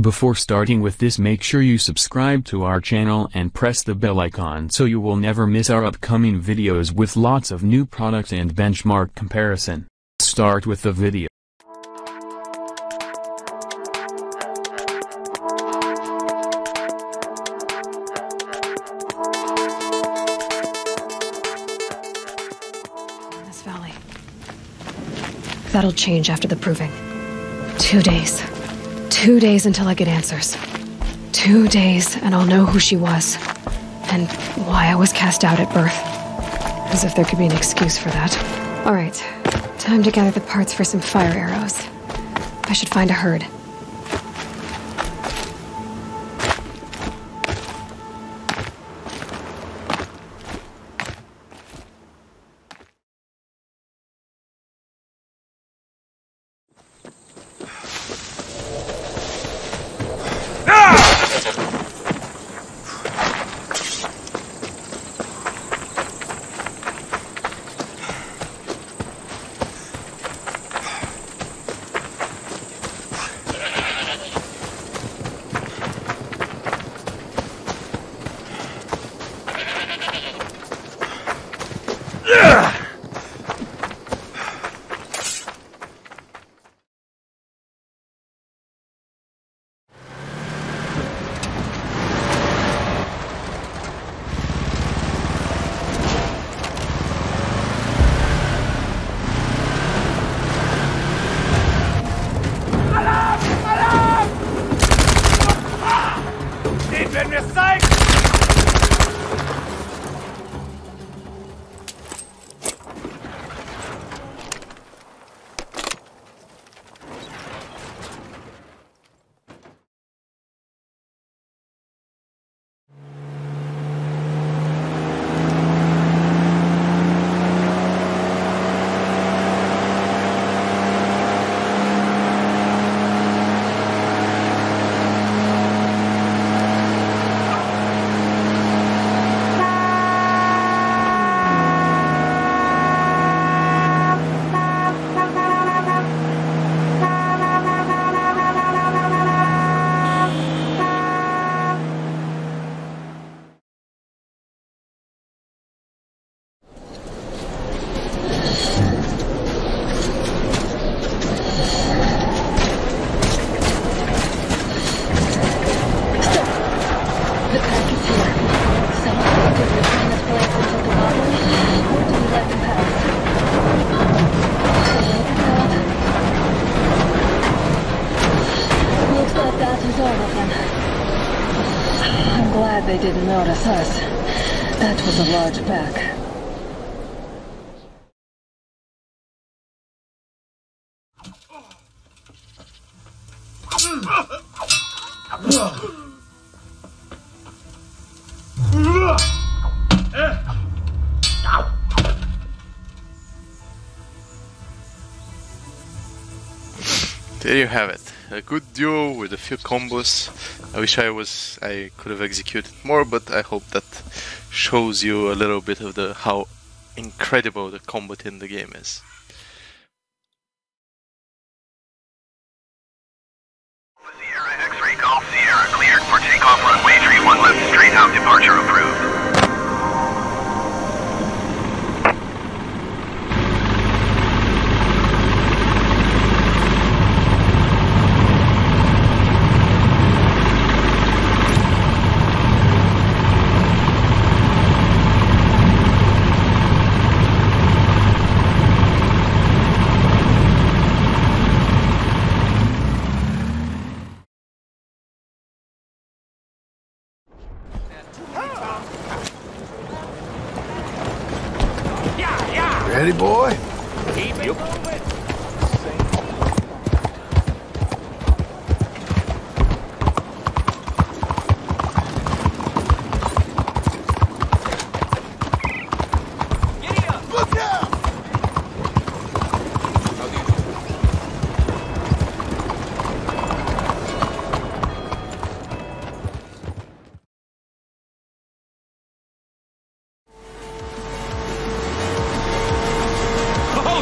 Before starting with this make sure you subscribe to our channel and press the bell icon so you will never miss our upcoming videos with lots of new products and benchmark comparison. Start with the video. That'll change after the proving. Two days. Two days until I get answers. Two days, and I'll know who she was. And why I was cast out at birth. As if there could be an excuse for that. Alright, time to gather the parts for some fire arrows. I should find a herd. Werden wir es zeigen! They didn't notice us. That was a large pack. There you have it. A good duo with a few combos. I wish I was I could have executed more, but I hope that shows you a little bit of the how incredible the combat in the game is. Sierra X-ray Golf Sierra cleared for takeoff Ready, boy? Keep it moving!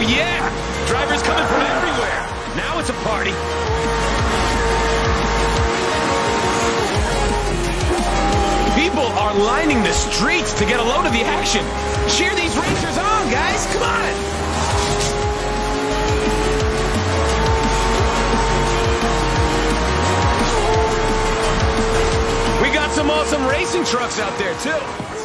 yeah! Drivers coming from everywhere. Now it's a party. People are lining the streets to get a load of the action. Cheer these racers on, guys. Come on. We got some awesome racing trucks out there, too.